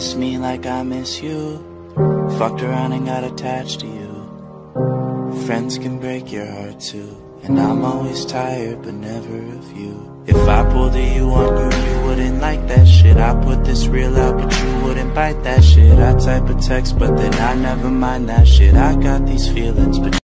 miss me like I miss you. Fucked around and got attached to you. Friends can break your heart too. And I'm always tired, but never of you. If I pulled a you on you, you wouldn't like that shit. I put this real out, but you wouldn't bite that shit. I type a text, but then I never mind that shit. I got these feelings, but